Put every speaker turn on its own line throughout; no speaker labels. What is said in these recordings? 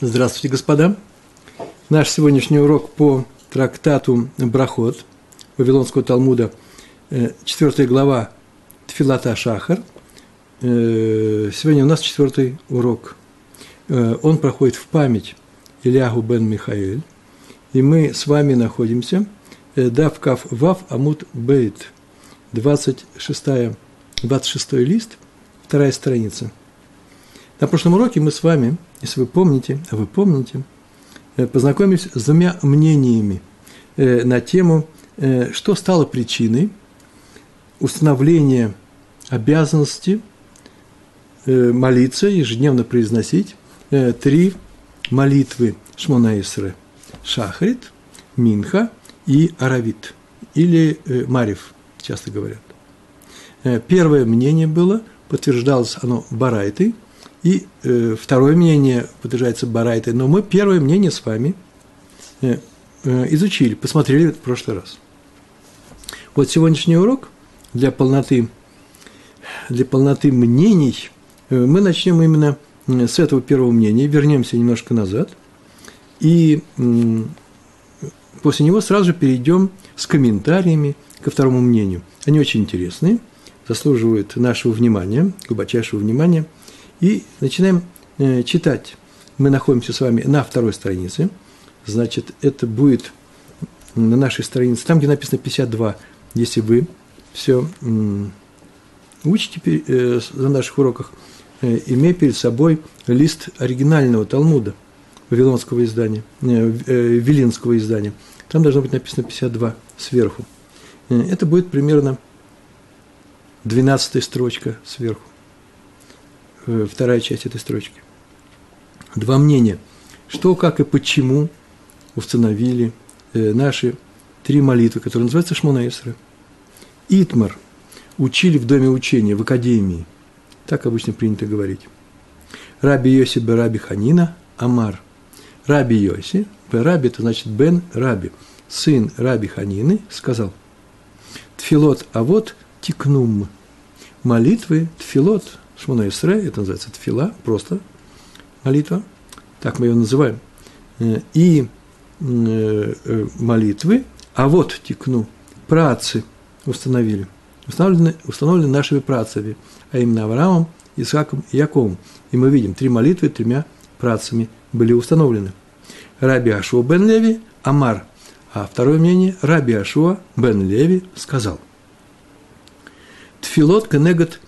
Здравствуйте, господа. Наш сегодняшний урок по трактату Брахот Вавилонского Талмуда, 4 э, глава Тфилата Шахар. Э, сегодня у нас четвертый урок. Э, он проходит в память Ильягу бен Михаэль. И мы с вами находимся Дав Кав Вав Амут Бейт, 26, 26 лист, вторая страница. На прошлом уроке мы с вами – если вы помните, а вы помните, э, познакомились с двумя мнениями э, на тему, э, что стало причиной установления обязанности молиться, ежедневно произносить три молитвы Шмона Исры – Шахрит, Минха и Аравит, или Марив, часто говорят. Первое мнение было, подтверждалось оно Барайтой – и э, второе мнение подтверждается Барайтой, но мы первое мнение с вами э, э, изучили, посмотрели в прошлый раз. Вот сегодняшний урок для полноты, для полноты мнений э, мы начнем именно э, с этого первого мнения, вернемся немножко назад, и э, после него сразу же перейдем с комментариями ко второму мнению. Они очень интересные, заслуживают нашего внимания, глубочайшего внимания – и начинаем э, читать. Мы находимся с вами на второй странице. Значит, это будет на нашей странице, там, где написано 52, если вы все учите э, на наших уроках, э, имея перед собой лист оригинального Талмуда, вавилонского издания, вилинского издания. Там должно быть написано 52 сверху. Это будет примерно 12 строчка сверху. Э, вторая часть этой строчки. Два мнения. Что, как и почему установили э, наши три молитвы, которые называются Шмона Исра. Итмар учили в доме учения, в академии. Так обычно принято говорить. Раби Йоси Раби Ханина Амар. Раби Йоси, Раби, это значит Бен Раби, сын Раби Ханины, сказал, Тфилот, а вот тикнум. Молитвы, тфилот, Шмона Исре, это называется тфила, просто молитва, так мы ее называем. Э, и э, э, молитвы, а вот текну, працы установили. Установлены, установлены нашими працами, а именно Авраамом, Исааком и Яковом. И мы видим, три молитвы тремя працами были установлены. Раби Ашуа бен Леви, Амар. А второе мнение, Раби Ашуа бен Леви сказал. Тфилот кенегат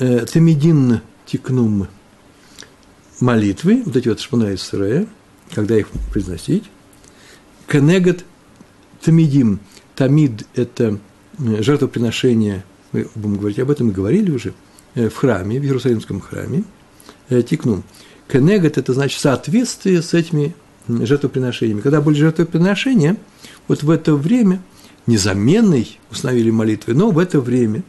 э, Тамидин тикнум молитвы, вот эти вот шпана Исрея, когда их произносить, Кенегат Тамидим. Тамид – это э, жертвоприношение, мы будем говорить об этом, мы говорили уже, э, в храме, в Иерусалимском храме, э, тикнум. Кенегат – это значит соответствие с этими жертвоприношениями. Когда были жертвоприношения, вот в это время, незаменной установили молитвы, но в это время,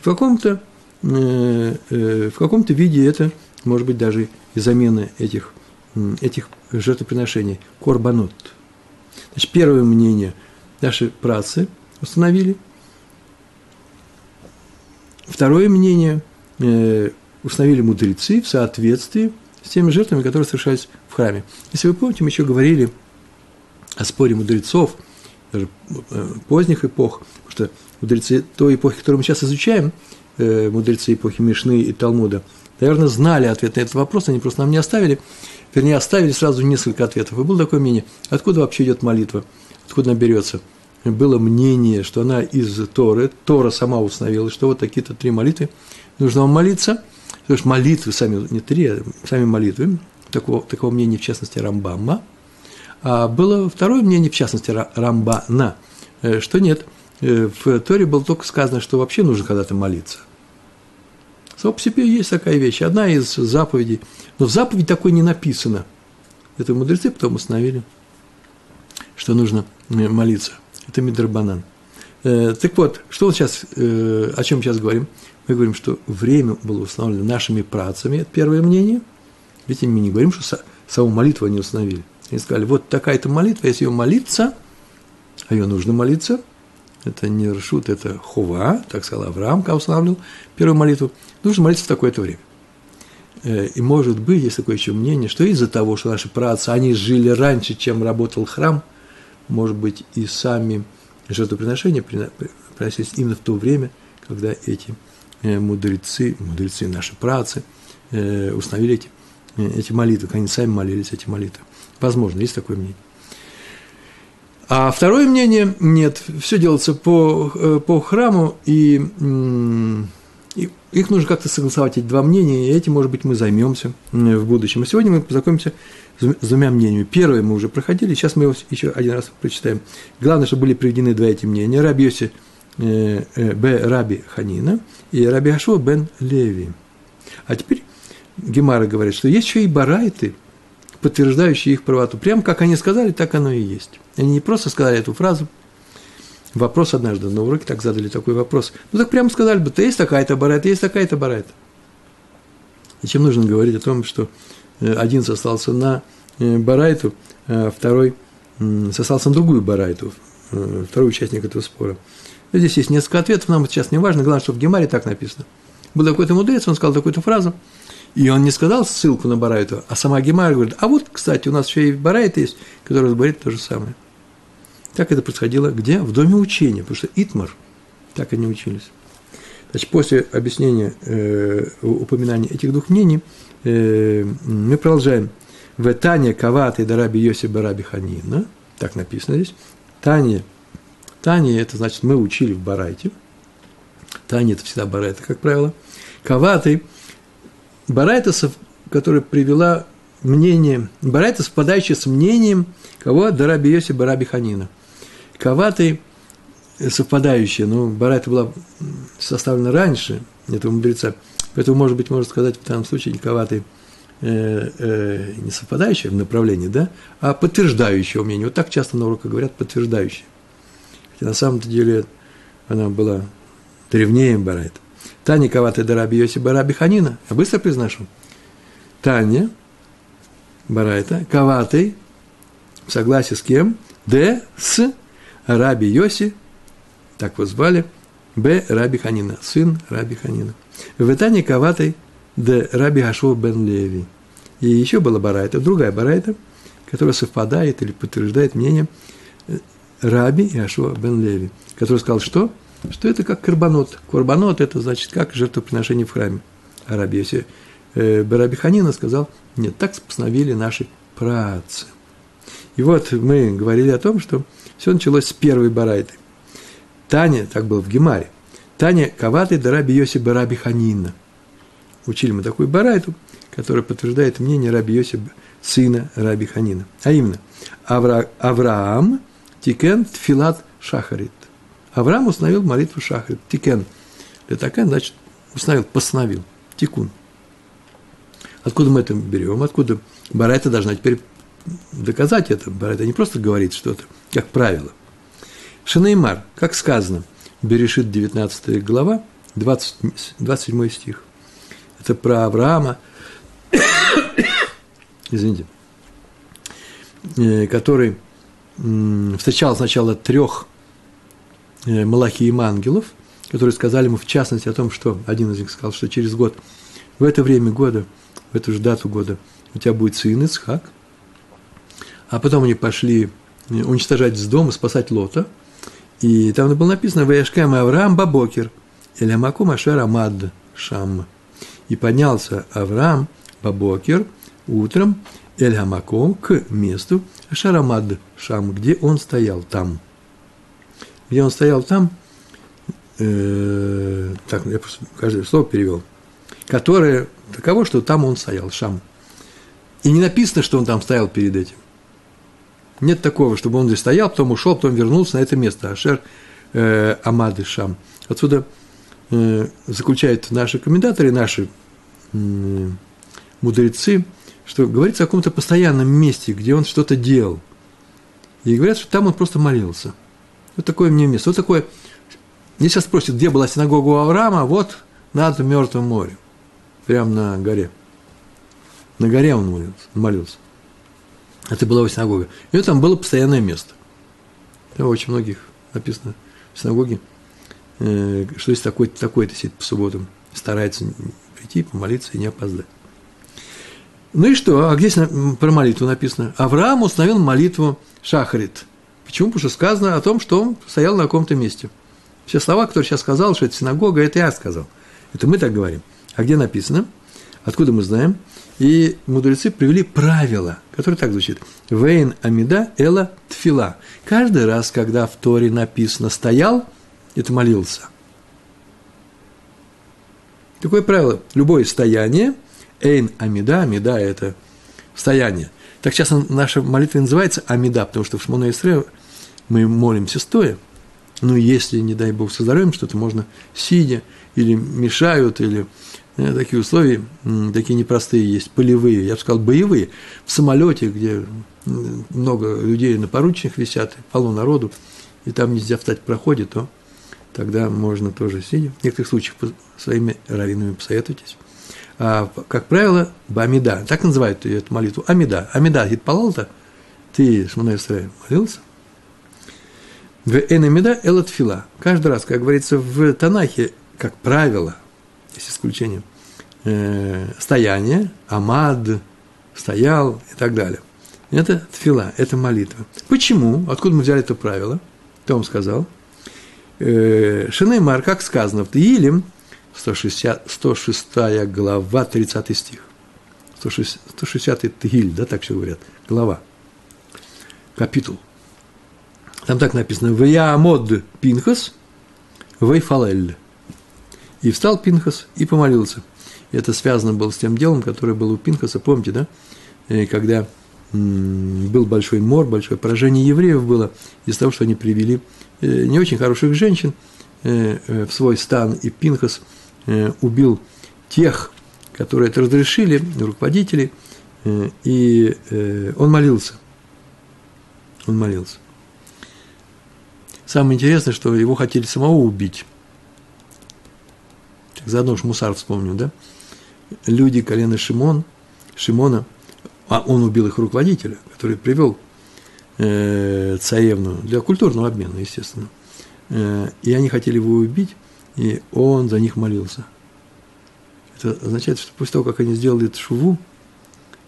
в каком-то в каком-то виде это может быть даже и замена этих, этих жертвоприношений, корбанот. Значит, первое мнение наши працы установили. Второе мнение э, установили мудрецы в соответствии с теми жертвами, которые совершались в храме. Если вы помните, мы еще говорили о споре мудрецов, даже поздних эпох, потому что мудрецы той эпохи, которую мы сейчас изучаем, э, мудрецы эпохи Мишны и Талмуда, наверное, знали ответ на этот вопрос, они просто нам не оставили, вернее, оставили сразу несколько ответов. И было такое мнение, откуда вообще идет молитва, откуда она берется. Было мнение, что она из Торы, Тора сама установила, что вот такие-то три молитвы, нужно вам молиться, потому что молитвы сами, не три, а сами молитвы, такого, такого мнения, в частности, Рамбама, а было второе мнение, в частности, Рамбана, э, что нет, Э, в Торе было только сказано, что вообще нужно когда-то молиться. Само по себе есть такая вещь, одна из заповедей, но в заповеди такой не написано. Это мудрецы потом установили, что нужно э, молиться. Это Мидрабанан. Э, так вот, что вот сейчас, о чем сейчас говорим? Мы говорим, что время было установлено нашими працами, это первое мнение. Ведь мы не говорим, что саму молитву они установили. Они сказали, вот такая-то молитва, если ее молиться, а ее нужно молиться – это не ршут, это хува, так сказал Авраам, когда устанавливал первую молитву, нужно молиться в такое-то время. Э, и может быть, есть такое еще мнение, что из-за того, что наши працы, они жили раньше, чем работал храм, может быть, и сами жертвоприношения приносились именно в то время, когда эти э, мудрецы, мудрецы наши працы, э, установили эти, эти молитвы, они сами молились эти молитвы. Возможно, есть такое мнение. А второе мнение – нет, все делается по, по храму, и и их нужно как-то согласовать, эти два мнения, и этим, может быть, мы займемся в будущем. А сегодня мы познакомимся с двумя мнениями. Первое мы уже проходили, сейчас мы его еще один раз прочитаем. Главное, чтобы были приведены два эти мнения. Раби э, э, Б. Раби Ханина и Раби Хашуа бен Леви. А теперь Гемара говорит, что есть еще и барайты, подтверждающие их правоту. Прямо как они сказали, так оно и есть. Они не просто сказали эту фразу – вопрос однажды на уроке так задали такой вопрос. Ну так прямо сказали бы, есть такая-то барайта, есть такая-то барайта. Зачем нужно говорить о том, что э, один состался на э, барайту, а второй состался на другую барайту, э, второй участник этого спора. Здесь есть несколько ответов, нам сейчас не важно, главное, чтобы в Гемаре так написано. Был такой-то мудрец, он сказал такую-то фразу, и он не сказал ссылку на Барайту, а сама Гемара говорит, а вот, кстати, у нас еще и Барайт есть, который говорит то же самое. Так это происходило где? В доме учения, потому что Итмар, так они учились. Значит, после объяснения, э, упоминания этих двух мнений, э, мы продолжаем. В Тане Каваты Дараби Йоси Бараби Ханина, так написано здесь. Тане, Тане – это значит, мы учили в Барайте. Тане – это всегда Барайта, как правило. Каваты – Барайта, которая привела мнение, Барайта, совпадающее с мнением кого? Дараби Йоси Бараби Ханина – Каваты совпадающие, но Барайта была составлена раньше этого мудреца, поэтому, может быть, можно сказать в данном случае Каваты э, э, не совпадающие в направлении, да, а подтверждающее мнение. Вот так часто на уроках говорят подтверждающее. Хотя на самом деле она была древнее Барайта. Таня Каваты Дараби Йоси Бараби Ханина. Я быстро произношу. Таня Барайта Каваты в согласии с кем? Д с Раби Йоси, так его звали, Б. Раби Ханина, сын Раби Ханина. В Итане Каватой Д. Раби Хашо бен Леви. И еще была барайта, другая барайта, которая совпадает или подтверждает мнение э, Раби Иошуа бен Леви, который сказал, что? Что это как карбонот. Карбонот – это значит как жертвоприношение в храме. А Раби Йоси э, сказал, нет, так постановили наши працы. И вот мы говорили о том, что все началось с первой барайты. תניא, так было в Гемаре, תניא כוותיה דרבי יוסי ברבי חנינא. Учили мы такую барайту, которая подтверждает мнение Раби Йоси, сына Раби Ханина. А именно, Авра, אברהם תיקן תפילת שחרית. Авраам установил молитву Шахарит. תיקן. Такая, значит, установил, постановил. תיקון. Откуда мы это берем? Откуда Барайта должна теперь доказать это. Барайта не просто говорит что-то, как правило. Шанеймар, как сказано, Берешит 19 глава, 20, 27 стих. Это про Авраама, извините, э, который встречал сначала трех малахиим ангелов, которые сказали ему в частности о том, что один из них сказал, что через год, в это время года, в эту же дату года, у тебя будет сын Исхак, а потом они пошли уничтожать с дома, спасать Лота. И там было написано «Ваешкам Авраам Бабокер, Элямаку Машер Амад Шам». И поднялся Авраам Бабокер утром Эль Хамаком к месту Шарамад Шам, где он стоял там. Где он стоял там, э, так, я каждое слово перевел, которое таково, что там он стоял, Шам. И не написано, что он там стоял перед этим. Нет такого, чтобы он здесь стоял, потом ушел, потом вернулся на это место. Ашер э, Амады Шам. Отсюда э, заключают наши комментаторы, наши э, мудрецы, что говорится о каком-то постоянном месте, где он что-то делал. И говорят, что там он просто молился. Вот такое мне место. Вот такое. Мне сейчас спросят, где была синагога у Авраама, вот над Мертвым морем. Прямо на горе. На горе он молился. молился. Это была его синагога. И там было постоянное место. Там очень многих написано в синагоге, э, что если такой-то такой сидит по субботам, старается прийти, помолиться и не опоздать. Ну и что? А здесь про молитву написано? Авраам установил молитву Шахарит. Почему? Потому что сказано о том, что он стоял на каком-то месте. Все слова, которые сейчас сказал, что это синагога, это я сказал. Это мы так говорим. А где написано? Откуда мы знаем? И мудрецы привели правило, которое так звучит. Вейн амида эла тфила. Каждый раз, когда в Торе написано «стоял», это молился. Такое правило. Любое стояние, эйн амида, амида – это стояние. Так сейчас наша молитва называется амида, потому что в Шмона Исре мы молимся стоя. Ну, если, не дай Бог, со здоровьем что-то, можно сидя, или мешают, или Э, такие условия, такие непростые есть, полевые, я бы сказал, боевые. В самолете, где много людей на поручнях висят, полно народу, и там нельзя встать в проходе, то тогда можно тоже сидя. В некоторых случаях своими раввинами посоветуйтесь. А, как правило, Бамида, так называют эту молитву, Амида. Амида, Гитпалалта, ты, Исраиль, молился? В Энамида Элатфила. Каждый раз, как говорится в Танахе, как правило, есть исключение, э, стояние, амад, стоял и так далее. Это тфила, это молитва. Почему? Откуда мы взяли это правило? Кто вам сказал? Э, Шинеймар, как сказано в Таилим, 160, 106 глава, 30 стих. 160, 160 Тагиль, да, так все говорят, глава, капитул. Там так написано, «Ваямод Пинхас, Вейфалель». И встал Пинхас и помолился. Это связано было с тем делом, которое было у Пинхаса, помните, да? Э, когда был большой мор, большое поражение евреев было из-за того, что они привели э, не очень хороших женщин э, в свой стан, и Пинхас убил тех, которые это разрешили, руководителей, и он молился. Он молился. Самое интересное, что его хотели самого убить. Заодно уж Мусар вспомню, да? Люди колена Шимон, Шимона, а он убил их руководителя, который привел э, царевну для культурного обмена, естественно. Э, и они хотели его убить, и он за них молился. Это означает, что после того, как они сделали эту шуву,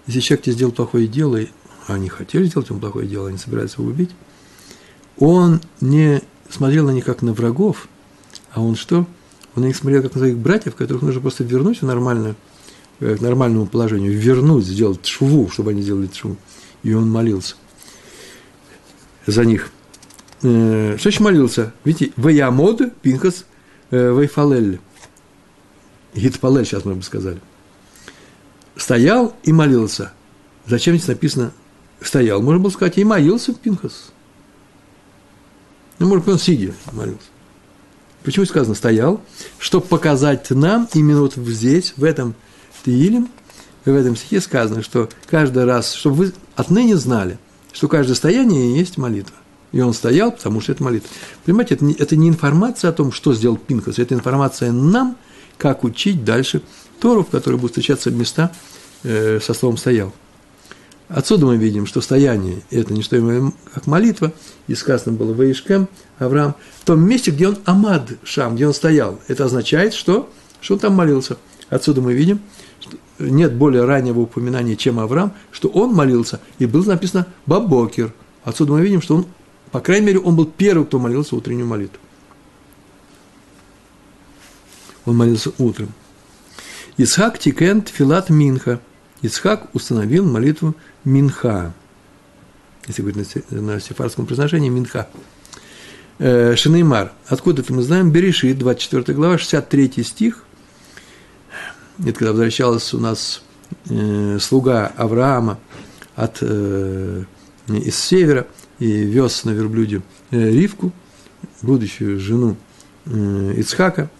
если человек тебе сделал плохое дело, а они хотели сделать ему плохое дело, они собираются его убить, он не смотрел на них как на врагов, а он что? Он на них смотрел как на своих братьев, которых нужно просто вернуть в нормальную, э, к нормальному положению, вернуть, сделать шву, чтобы они сделали шву. И он молился за них. Э, что еще молился? Видите, Ваямод, Пинхас, э, Вайфалель. Гитпалель, сейчас мы бы сказали. Стоял и молился. Зачем здесь написано стоял? Можно было сказать, и молился Пинхас. Ну, может быть, он сидя молился. Почему сказано «стоял»? Чтобы показать нам, именно вот здесь, в этом Тиилем, в этом стихе сказано, что каждый раз, чтобы вы отныне знали, что каждое стояние есть молитва. И он стоял, потому что это молитва. Понимаете, это не, это не информация о том, что сделал Пинхас, это информация нам, как учить дальше Тору, в которой будут встречаться места э, со словом «стоял». Отсюда мы видим, что стояние – это не что иное, как молитва, и сказано было «Ваишкем Авраам» в том месте, где он Амад Шам, где он стоял. Это означает, что, что он там молился. Отсюда мы видим, что нет более раннего упоминания, чем Авраам, что он молился, и было написано «Бабокер». Отсюда мы видим, что он, по крайней мере, он был первым, кто молился утреннюю молитву. Он молился утром. יצחק תיקן תפילת מנחה. Ицхак установил молитву Минха. Если говорить на сефарском произношении, Минха. Э, שנאמר. Откуда это мы знаем? Берешит, 24 глава, 63 стих. Это когда возвращалась у нас э, слуга Авраама от, э, из севера и вез на верблюде э, Ривку, будущую жену э, Ицхака.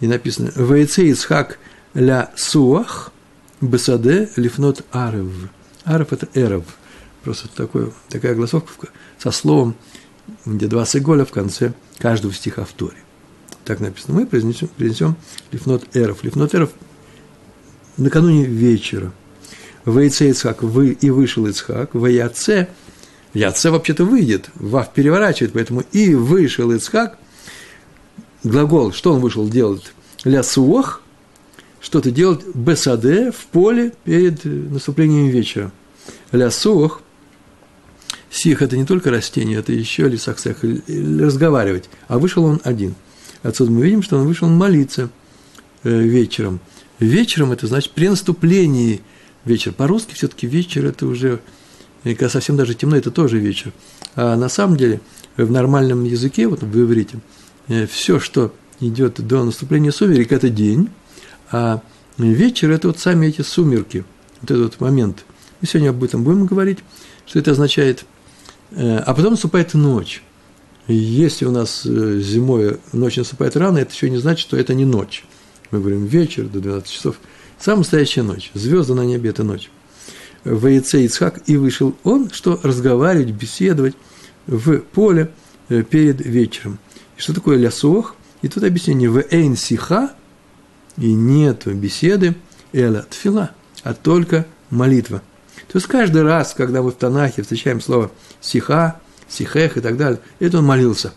И написано «Вейце Ицхак ля суах бесаде лифнот арев». Аров – это эров. Просто такой, такая голосовка со словом, где два сиголя в конце каждого стиха в Торе. Так написано. Мы произнесем, произнесем лифнот эров. Лифнот эров накануне вечера. Вейце Ицхак, вы, и вышел Ицхак, в Яце, Яце вообще-то выйдет, Вав переворачивает, поэтому и вышел Ицхак, глагол, что он вышел делать? Ля суох, что-то делать бесаде в поле перед наступлением вечера. Лясох, сих – это не только растение, это еще лисахсех, разговаривать. А вышел он один. Отсюда мы видим, что он вышел молиться э, вечером. Вечером – это значит при наступлении вечера. По-русски все-таки вечер – это уже, когда совсем даже темно, это тоже вечер. А на самом деле в нормальном языке, вот в иврите, э, все, что идет до наступления сумерек, это день, а вечер – это вот сами эти сумерки, вот этот вот момент. Мы сегодня об этом будем говорить, что это означает. Э, а потом наступает ночь. Если у нас э, зимой ночь наступает рано, это еще не значит, что это не ночь. Мы говорим вечер до 12 часов. Самая настоящая ночь. Звезды на небе – это ночь. В яйце Ицхак и вышел он, что разговаривать, беседовать в поле э, перед вечером. И что такое лясох? И тут объяснение в эйн сиха, и нет беседы, эла тфила, а только молитва. То есть каждый раз, когда мы в Танахе встречаем слово сиха, сихех и так далее, это он молился.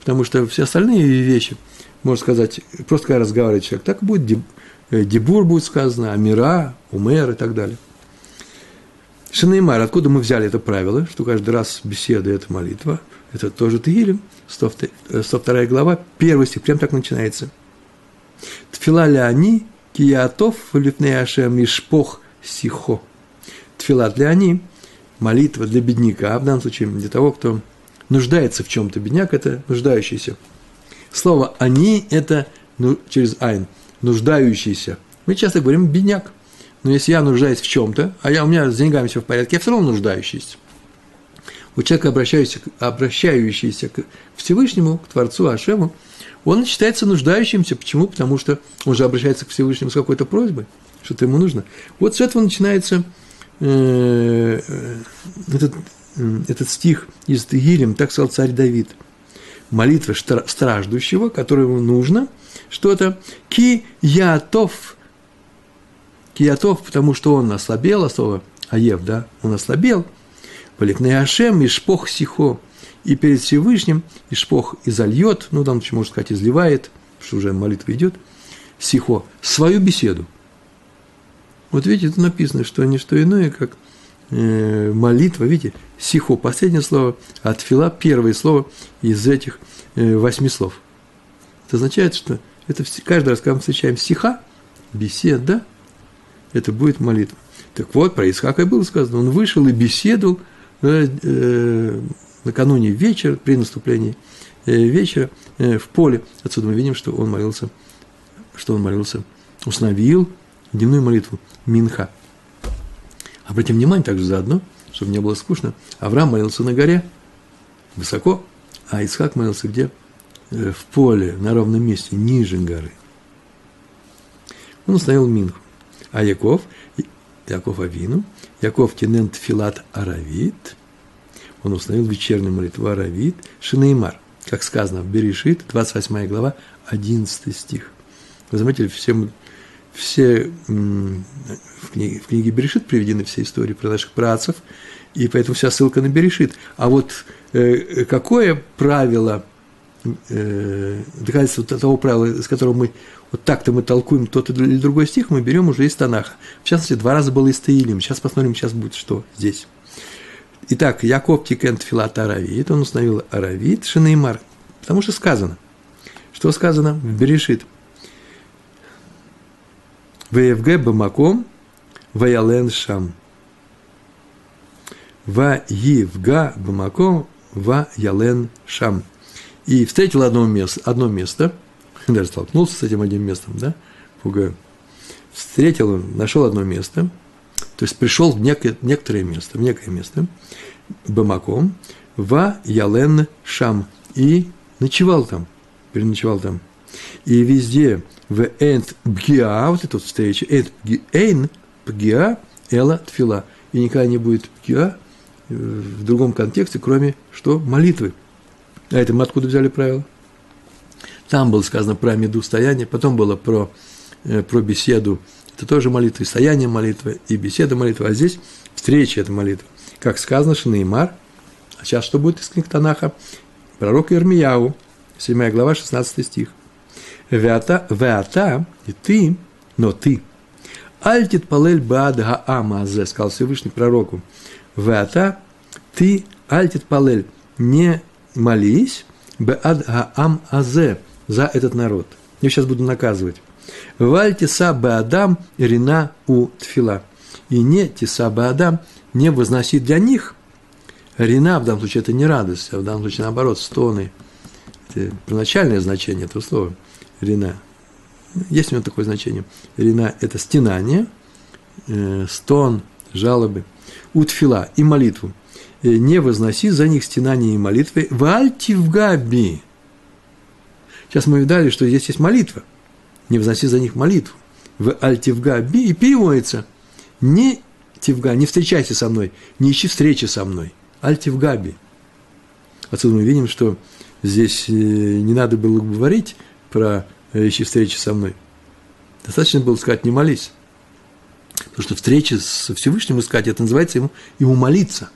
Потому что все остальные вещи, можно сказать, просто когда разговаривает человек, так будет э, дебур будет сказано, амира, умер и так далее. Шинеймар, откуда мы взяли это правило, что каждый раз беседа – это молитва, это тоже Тегилем, 102 глава, первый стих, прям так начинается. Тфила ляни, киятов, лифней ашем, ишпох сихо. Тфила для они, молитва для бедняка, а в данном случае для того, кто нуждается в чем-то. Бедняк – это нуждающийся. Слово «они» – это ну, через «айн», нуждающийся. Мы часто говорим «бедняк». Но если я нуждаюсь в чем-то, а я, у меня с деньгами все в порядке, я все равно нуждающийся у человека, обращающийся, обращающийся к Всевышнему, к Творцу Ашему, он считается нуждающимся. Почему? Потому что он же обращается к Всевышнему с какой-то просьбой, что-то ему нужно. Вот с этого начинается э, э этот, этот стих из Тегилем, так сказал царь Давид. Молитва страждущего, которому нужно что-то. Ки ятов. Ки ятов, потому что он ослабел, а слово Аев, да, он ослабел – Поликней Ашем, Ишпох Сихо. И перед Всевышним Ишпох изольет, ну, там можно сказать, изливает, что уже молитва идет, Сихо, свою беседу. Вот видите, тут написано, что не что иное, как э, молитва, видите, сихо, последнее слово, а тфила первое слово из этих э, восьми слов. Это означает, что это каждый раз, когда мы встречаем сиха, беседа, это будет молитва. Так вот, про Исхака было сказано, он вышел и беседовал Э, э, накануне вечера, при наступлении э, вечера в поле. Отсюда мы видим, что он молился, что он молился, установил дневную молитву Минха. Обратим внимание также заодно, чтобы не было скучно. Авраам молился на горе, высоко, а Исхак молился где? В поле, на ровном месте, ниже горы. Он установил Минху. А Яков, Яков Авину, Яков Тинент Филат Аравит, он установил вечернюю молитву Аравит, Шинеймар, как сказано в Берешит, 28 глава, 11 стих. Вы заметили, все, все в, книге, в книге Берешит приведены все истории про наших працев, и поэтому вся ссылка на Берешит. А вот э, какое правило, э, доказательство того правила, с которого мы вот так-то мы толкуем тот или другой стих, мы берем уже из Танаха. В частности, два раза было из Таилим. Сейчас посмотрим, сейчас будет что здесь. Итак, Яков Тикент Филат Аравит, он установил Аравит Шинеймар, потому что сказано. Что сказано в Берешит? ВФГ Бамаком Ваялен Шам. Ва Евга Бамаком Ва Ялен Шам. И встретил одно место, одно место – даже столкнулся с этим одним местом, да, Пугаю. Встретил нашел одно место, то есть пришел в некое, некоторое место, в некое место, Бамаком, Ва Ялен Шам, и ночевал там, переночевал там. И везде в Энт Бгиа, вот эта вот встреча, Эйн Бгиа, Эла Тфила. И никогда не будет Бгиа э, в другом контексте, кроме что молитвы. А это мы откуда взяли правило? Там было сказано про меду стояния, потом было про, э, про беседу. Это тоже молитва, и стояние молитвы, и беседа молитвы. А здесь встреча это молитва. Как сказано, Шинеймар. А сейчас что будет из книг Танаха? Пророк Ирмияу, 7 глава, 16 стих. Веата, веата, и ты, но ты. Альтит палель бад гаамазе, сказал Всевышний пророку. Вата, ты, альтит палель, не молись, бад азе, за этот народ. Я сейчас буду наказывать. Вальтиса баадам рина у тфила. И не тиса баадам не возносит для них рина, в данном случае это не радость, а в данном случае наоборот, стоны. Это первоначальное значение этого слова рина. Есть у него такое значение. Рина – это стенание, э, стон, жалобы. Утфила и молитву. Э, не возноси за них стенание и молитвы. Вальти в габи. Сейчас мы видали, что здесь есть молитва. Не возноси за них молитву. В альтивга би и переводится. Не тивга, не встречайся со мной, не ищи встречи со мной. Альтивгаби. Отсюда мы видим, что здесь э, не надо было говорить про ищи встречи со мной. Достаточно было сказать, не молись. Потому что встреча со Всевышним искать, это называется ему, ему молиться.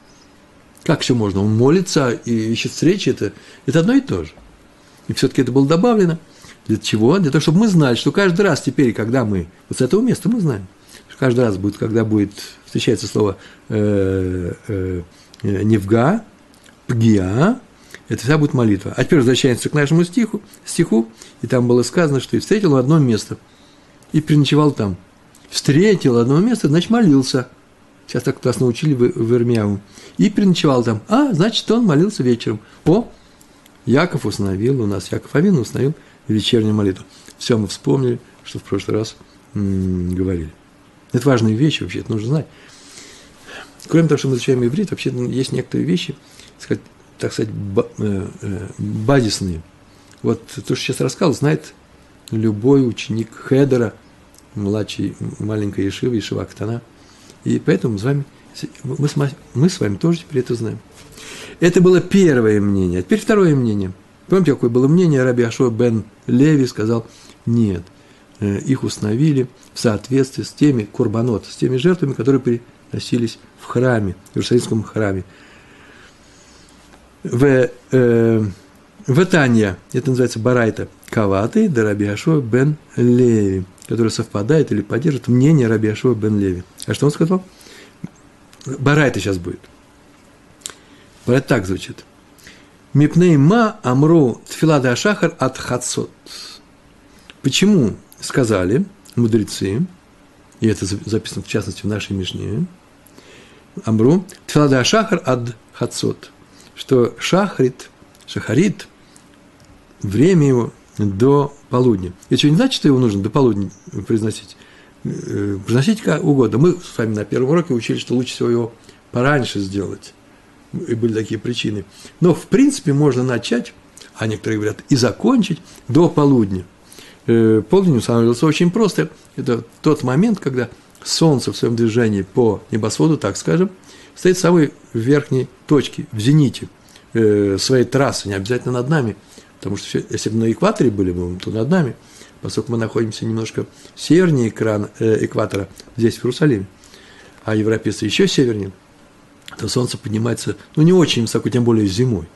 Как еще можно? Он молится и ищет встречи, это, это одно и то же. И все-таки это было добавлено. Для чего? Для того, чтобы мы знали, что каждый раз теперь, когда мы, вот с этого места мы знаем, что каждый раз будет, когда будет встречается слово э, э, э невга, пгия, это вся будет молитва. А теперь возвращаемся к нашему стиху, стиху, и там было сказано, что и встретил одно место, и переночевал там. Встретил одно место, значит, молился. Сейчас так нас научили в, в Ирмияву. И переночевал там. А, значит, он молился вечером. О, Яков установил у нас, Яков Авин установил вечернюю молитву. Все мы вспомнили, что в прошлый раз говорили. Это важные вещи вообще, это нужно знать. Кроме того, что мы изучаем иврит, вообще есть некоторые вещи, сказать, так сказать, э, э, базисные. Вот то, что сейчас рассказал, знает любой ученик Хедера, младший, маленькая Ешива, Ешива Актана. И поэтому мы с вами, мы с, мы с вами тоже теперь это знаем. Это было первое мнение. А теперь второе мнение. Помните, какое было мнение? Раби Ашо бен Леви сказал, нет, э, их установили в соответствии с теми курбанот, с теми жертвами, которые приносились в храме, в Иерусалимском храме. В, э, в Танья, это называется Барайта, Каваты, да Раби Ашо бен Леви, который совпадает или поддерживает мнение Раби Ашо бен Леви. А что он сказал? Барайта сейчас будет – Говорят, так звучит. Мипней ма амру тфилада шахар от хацот. Почему сказали мудрецы, и это записано в частности в нашей Мишне, Амру, тфилада шахар от хацот, что шахрит, шахарит, время его до полудня. Это что, не значит, что его нужно до полудня произносить? Э, произносить как угодно. Мы с вами на первом уроке учили, что лучше всего его пораньше сделать и были такие причины. Но, в принципе, можно начать, а некоторые говорят, и закончить до полудня. Э, полдень устанавливался очень просто. Это тот момент, когда Солнце в своем движении по небосводу, так скажем, стоит в самой верхней точке, в зените э, своей трассы, не обязательно над нами, потому что если бы на экваторе были бы, то над нами, поскольку мы находимся немножко севернее экрана, э, экватора, здесь, в Иерусалиме, а европейцы еще севернее – то солнце поднимается, ну, не очень высоко, тем более зимой.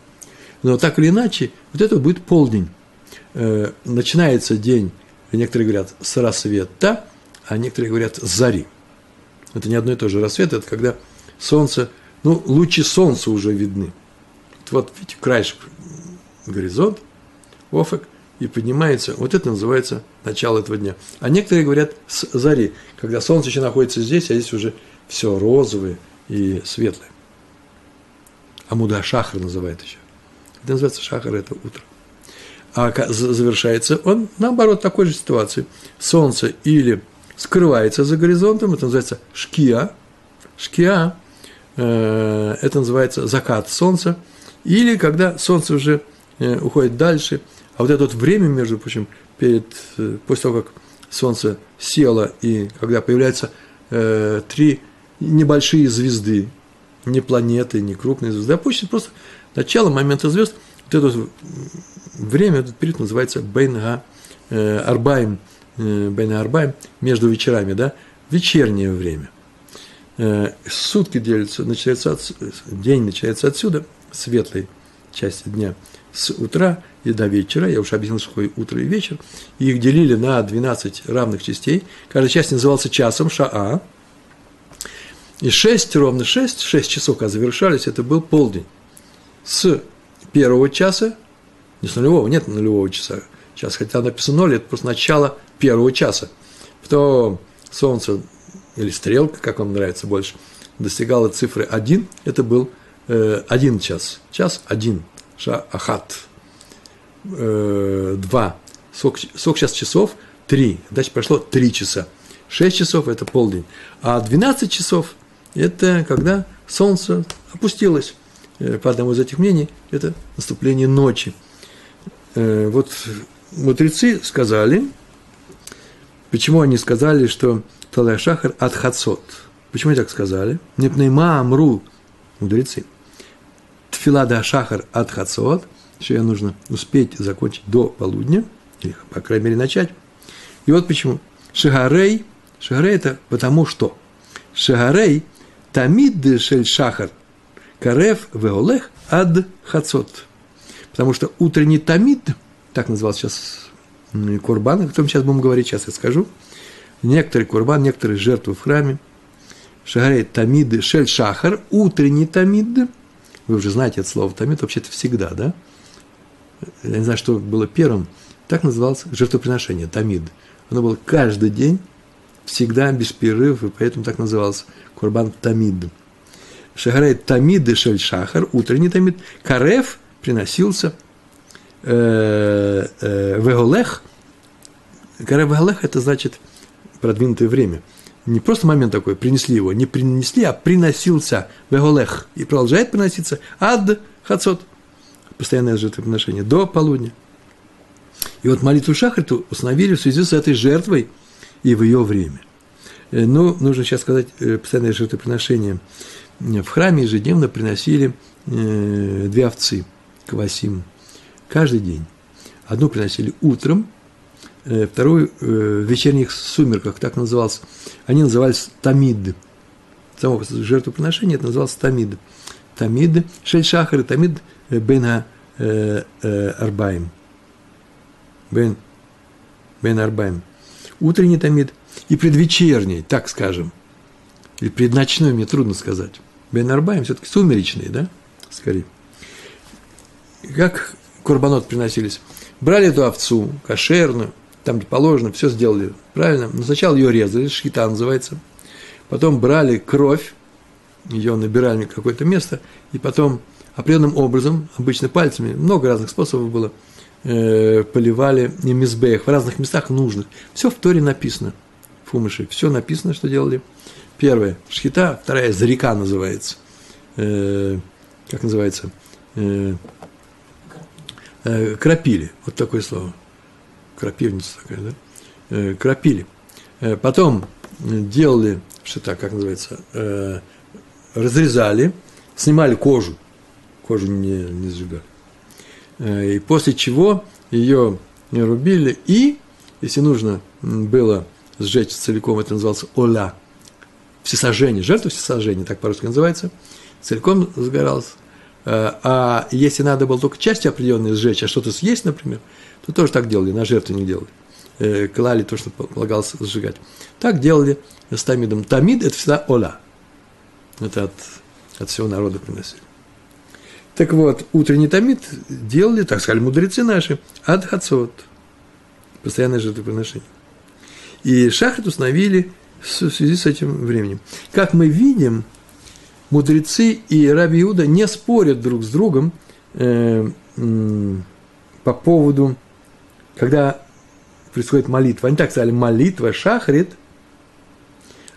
Но так или иначе, вот это будет полдень. Э, начинается день, некоторые говорят, с рассвета, а некоторые говорят, с зари. Это не одно и то же рассвет, это когда солнце, ну, лучи солнца уже видны. Вот, видите, краешек горизонт, офик, и поднимается, вот это называется начало этого дня. А некоторые говорят с зари, когда солнце еще находится здесь, а здесь уже все розовое – и светлое. Амуда Шахар называет еще. Это называется Шахар, это утро. А завершается он, наоборот, такой же ситуации. Солнце или скрывается за горизонтом, это называется шкия. Шкия э, это называется закат солнца. Или когда солнце уже э, уходит дальше, а вот это вот время, между прочим, перед, э, после того, как солнце село, и когда появляются э, три небольшие звезды, не планеты, не крупные звезды, а пусть просто начало момента звезд, вот это время, этот период называется Бейнга э, Арбаем, э, Бейна Арбаем, между вечерами, да, вечернее время. Э, сутки делятся, начинается от, день начинается отсюда, светлый части дня с утра и до вечера, я уже объяснил, что такое утро и вечер, и их делили на 12 равных частей, каждая часть назывался часом, шаа, и 6, ровно 6, 6 часов, когда завершались, это был полдень. С первого часа, не с нулевого, нет нулевого часа, час, хотя написано 0, это просто начало первого часа. Потом солнце, или стрелка, как вам нравится больше, достигало цифры 1, это был э, один час, час один, ша ахат, э, два, сок, сок сейчас часов, три, дальше прошло три часа, шесть часов – это полдень, а 12 часов – это когда солнце опустилось, э, по одному из этих мнений, это наступление ночи. Э, вот мудрецы сказали, почему они сказали, что Талай Шахар от Хацот. Почему они так сказали? Непнейма Амру, мудрецы. Тфилада Шахар от Хацот, что ее нужно успеть закончить до полудня, или, по крайней мере, начать. И вот почему. Шагарей, Шагарей это потому что. Шагарей тамид шель шахар, карев веолех ад хацот. Потому что утренний тамид, так назывался сейчас Курбан, о котором сейчас будем говорить, сейчас я скажу. Некоторые курбан, некоторые жертвы в храме. Шагарей тамиды шель шахар, утренний тамид. Вы уже знаете это слово тамид, вообще-то всегда, да? Я не знаю, что было первым. Так называлось жертвоприношение, тамид. Оно было каждый день, всегда, без перерыва, и поэтому так назывался курбан тамид. Шагарей тамиды шель шахар, утренний тамид. Карев приносился – Э, э, Веголех, Кара Веголех – это значит продвинутое время. Не просто момент такой, принесли его, не принесли, а приносился Веголех. И продолжает приноситься ад хацот, постоянное жертвоприношение, до полудня. И вот молитву Шахриту установили в связи с этой жертвой и в ее время. Э, ну, нужно сейчас сказать, постоянное жертвоприношение. В храме ежедневно приносили две овцы, квасим – каждый день. Одну приносили утром, э, вторую э, в вечерних сумерках, так назывался. Они назывались тамид. Само жертвоприношение это называлось тамид. Тамид, шельшахар, тамид э, бен арбаим. Бен, бен арбаим. Утренний тамид и предвечерний, так скажем. Или предночной, мне трудно сказать. Бен арбаим все-таки сумеречный, да, скорее. Как курбанот приносились, брали эту овцу, кошерную, там где положено, все сделали правильно. Но сначала ее резали, шхита называется. Потом брали кровь, ее набирали в какое-то место, и потом определенным образом, обычно пальцами, много разных способов было, э, поливали мизбеях, в разных местах нужных. Все в Торе написано, в Фумыше, все написано, что делали. Первое – шхита, вторая – зарека называется. Э, как называется? Э, э, крапили, вот такое слово, крапивница такая, да, э, крапили. Э, потом делали, что так, как называется, э, разрезали, снимали кожу, кожу не, не сжигали. Э, и после чего ее рубили, и, если нужно было сжечь целиком, это назывался оля, всесожжение, жертва всесожжения, так по-русски называется, целиком сгоралось, Э, а если надо было только части определенные сжечь, а что-то съесть, например, то тоже так делали, на жертвенник делали. Э, клали то, что полагалось сжигать. Так делали с тамидом. Тамид – это всегда оля. Это от, от всего народа приносили. Так вот, утренний тамид делали, так сказали мудрецы наши, от хацот. Постоянное жертвоприношение. И шахрит установили в связи с этим временем. Как мы видим, мудрецы и Раби Иуда не спорят друг с другом э, э, по поводу, когда происходит молитва. Они так сказали, молитва шахрит,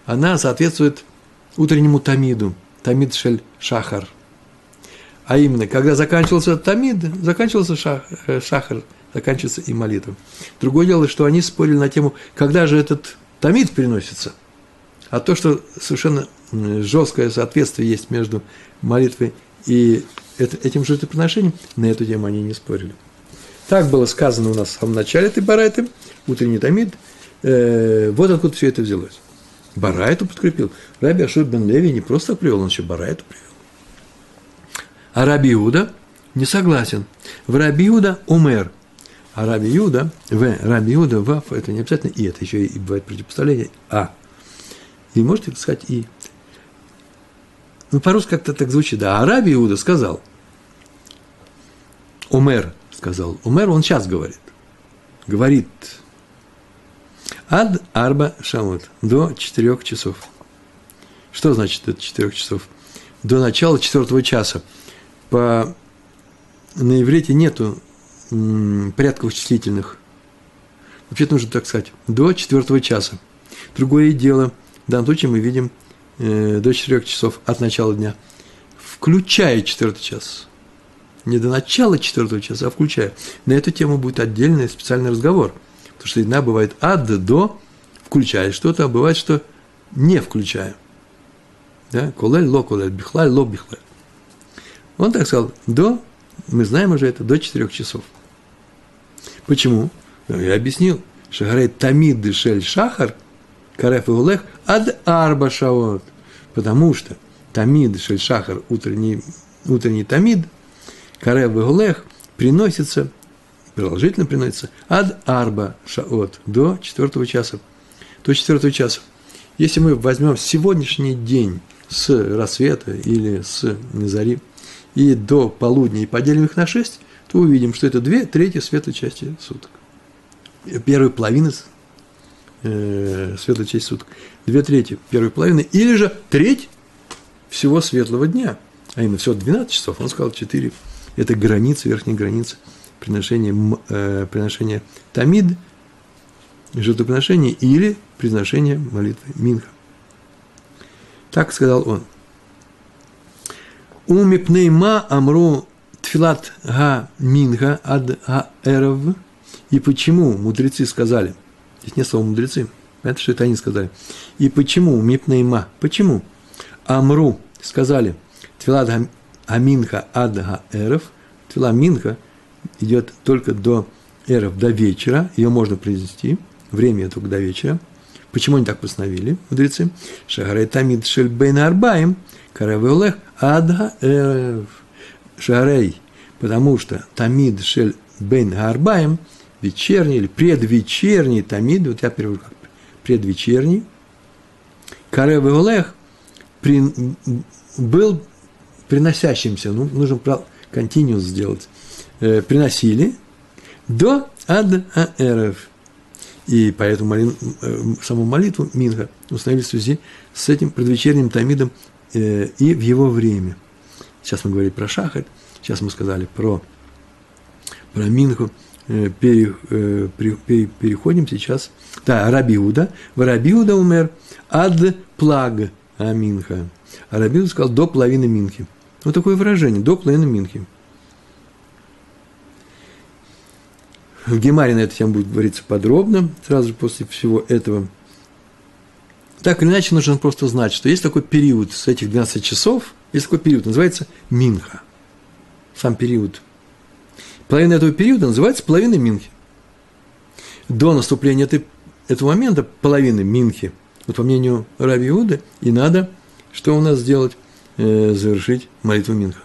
она соответствует утреннему тамиду, тамид шель шахар. А именно, когда заканчивался тамид, заканчивался шах, э, шахар, заканчивается и молитва. Другое дело, что они спорили на тему, когда же этот тамид приносится. А то, что совершенно жесткое соответствие есть между молитвой и этим жертвоприношением, на эту тему они не спорили. Так было сказано у нас в самом начале этой барайты, утренний тамид. Э, вот откуда все это взялось. Барайту подкрепил. Раби Ашур бен Леви не просто привел, он еще Барайту привел. А Раби Иуда, не согласен. В Раби Иуда умер. А Раби Иуда, В, Раби Иуда, Вав, это не обязательно И, это еще и бывает противопоставление А. И можете сказать И. Ну, по-русски как-то так звучит, да. А Раби Иуда сказал, Умер сказал, Умер, он сейчас говорит, говорит, ад арба шамот, до четырех часов. Что значит это четырех часов? До начала четвертого часа. По на иврите нету порядков числительных. Вообще нужно так сказать, до четвертого часа. Другое дело, в данном случае мы видим э, до четырех часов от начала дня, включая четвертый час. Не до начала четвертого часа, а включая. На эту тему будет отдельный специальный разговор. Потому что иногда бывает от до, включая что-то, а бывает, что не включая. Да? Колель, ло, колель, бихлаль, ло, бихлаль. Он так сказал, до мы знаем уже это до 4 часов. Почему? Ну, я объяснил. Шагарей тамид дешель шахар, кареф и улех, ад арба шаот. Потому что тамид дешель шахар, утренний, утренний тамид, кареф и улех, приносится, продолжительно приносится, ад арба шаот, до 4 часа. До 4 часа. Если мы возьмем сегодняшний день с рассвета или с зари, и до полудня и поделим их на 6, то увидим, что это две трети светлой части суток. Первой половины э, светлой части суток. Две трети первой половины, или же треть всего светлого дня. А именно всего 12 часов, он сказал 4. Это граница, верхняя граница приношения, э, приношения тамид, жертвоприношения или приношения молитвы Минха. Так сказал он. Умипнейма амру тфилат га минга ад га эров. И почему мудрецы сказали, здесь не слово мудрецы, это что это они сказали. И почему мипнейма, почему амру сказали тфилат аминха ад га эров, твила минха идет только до эров, до вечера, ее можно произнести, время только до вечера. Почему они так постановили, мудрецы? Шагарай тамид шель бейн арбаем, каравеолех Адга Эрев Шарей, потому что Тамид Шель Бен Гарбаем, вечерний или предвечерний Тамид, вот я перевожу как предвечерний, Карев Олег при, был приносящимся, ну, нужно континуус сделать, э, приносили до ад аэров. И поэтому молин, э, саму молитву Минха установили в связи с этим предвечерним Тамидом Э, и в его время. Сейчас мы говорили про Шахат, сейчас мы сказали про, про Минху, э, пере, э, переходим сейчас. Да, Рабиуда, в Рабиуда умер ад плаг Аминха. А Рабиуда сказал до половины Минхи. Вот такое выражение, до половины Минхи. В Гемаре на эту тему будет говориться подробно, сразу же после всего этого – так или иначе, нужно просто знать, что есть такой период с этих 12 часов, есть такой период, называется Минха. Сам период. Половина этого периода называется половиной Минхи. До наступления этой, этого момента, половины Минхи, вот по мнению Раби Иуды, и надо, что у нас сделать? Э, завершить молитву Минха.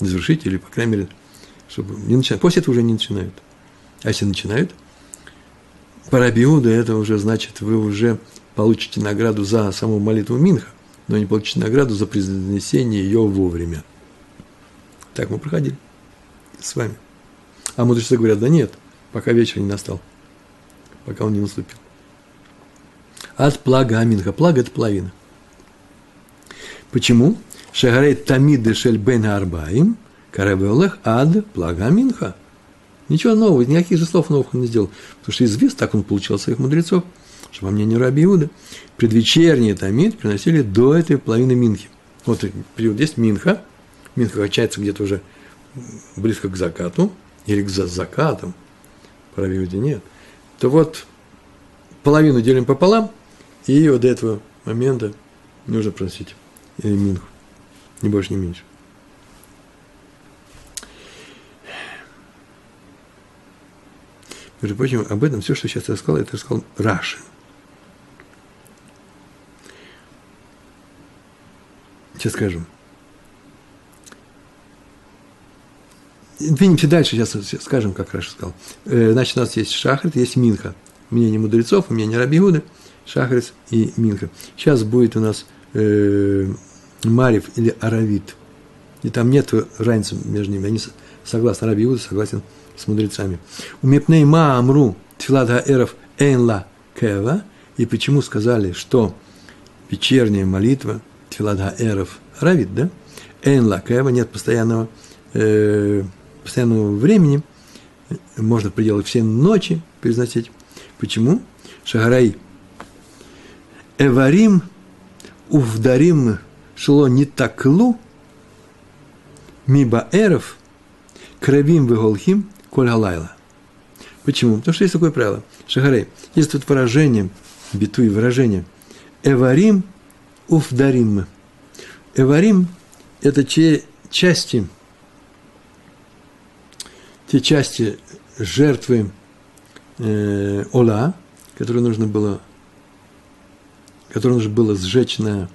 Завершить или, по крайней мере, чтобы не начинать. После этого уже не начинают. А если начинают, по Раби Иуде это уже значит, вы уже получите награду за саму молитву Минха, но не получите награду за произнесение ее вовремя. Так мы проходили с вами. А мудрецы говорят, да нет, пока вечер не настал, пока он не наступил. От плага Аминха. Плага – это половина. Почему? Шагарей тамиды шель бен арбаим, карабеолех ад плага Аминха. Ничего нового, никаких же слов новых он не сделал. Потому что известно, так он получал своих мудрецов – что, по мнению Раби Иуда, предвечерний тамид приносили до этой половины Минхи. Вот период есть Минха, Минха качается где-то уже близко к закату, или к по Раби Иуде нет, то вот половину делим пополам, и вот до этого момента нужно приносить или Минху, ни больше, ни меньше. Между прочим, об этом все, что сейчас я рассказал, это рассказал Раши. Сейчас скажу. Двинемся дальше, сейчас скажем, как Раша сказал. Э, значит, у нас есть Шахрит, есть Минха. Мнение мудрецов, мнение Раби Гуды, Шахрис и Минха. Сейчас будет у нас э, Марив или Аравит. И там нет разницы между ними. Они согласны Раби Гуды, согласен с мудрецами. У Мепней Ма Амру Тфилат Хаэров Эйнла Кева. И почему сказали, что вечерняя молитва Тфилат Хаэров Равит, да? Эйнла Кева, нет постоянного э, постоянного времени, можно в пределах всей ночи произносить. Почему? Шагарай Эварим Увдарим шло не таклу Миба Эров Кравим Веголхим Коль Галайла. Почему? Потому что есть такое правило. Шагарей, есть тут выражение, и выражение. Эварим Уфдарим. Эварим – это те части – те части жертвы э, Ола, которые нужно было, которые нужно было сжечь на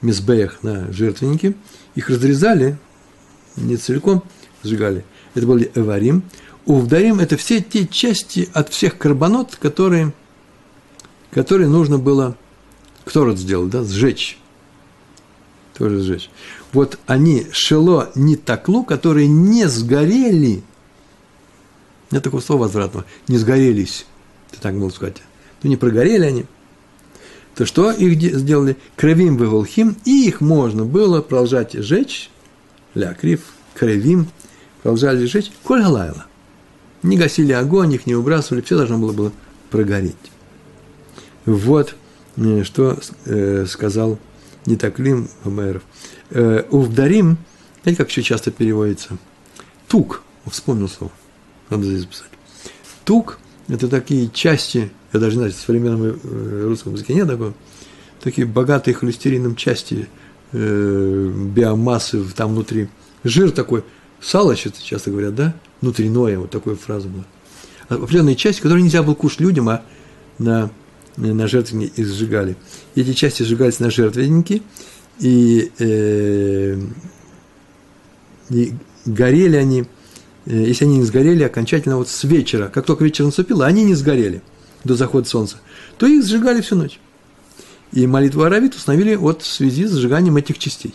мизбеях, на жертвеннике, их разрезали, не целиком сжигали. Это были эварим. Увдарим – это все те части от всех карбонот, которые, которые нужно было, кто это сделал, да, сжечь. Тоже сжечь. Вот они шело не таклу, которые не сгорели – нет такого слова возвратного. Не сгорелись. Ты так можно сказать. Ну, не прогорели они. То что их сделали? Кровим выволхим, и их можно было продолжать жечь. Ля, крив, кровим, продолжали жечь. Коль галайла. Не гасили огонь, их не выбрасывали, все должно было, было прогореть. Вот э, что э, сказал Нитаклим Гомеров. Э, Увдарим, знаете, как еще часто переводится? Тук, вспомнил слово надо здесь записать. Тук – это такие части, я даже не знаю, в современном э, русском языке нет такого, такие богатые холестерином части э, биомассы там внутри. Жир такой, сало часто говорят, да, внутреннее, вот такая фраза была. Определенные части, которые нельзя было кушать людям, а на, на жертвеннике их сжигали. Эти части сжигались на жертвеннике, и, э, и горели они – если они не сгорели окончательно вот с вечера, как только вечер наступил, они не сгорели до захода солнца, то их сжигали всю ночь. И молитву Аравит установили вот в связи с сжиганием этих частей.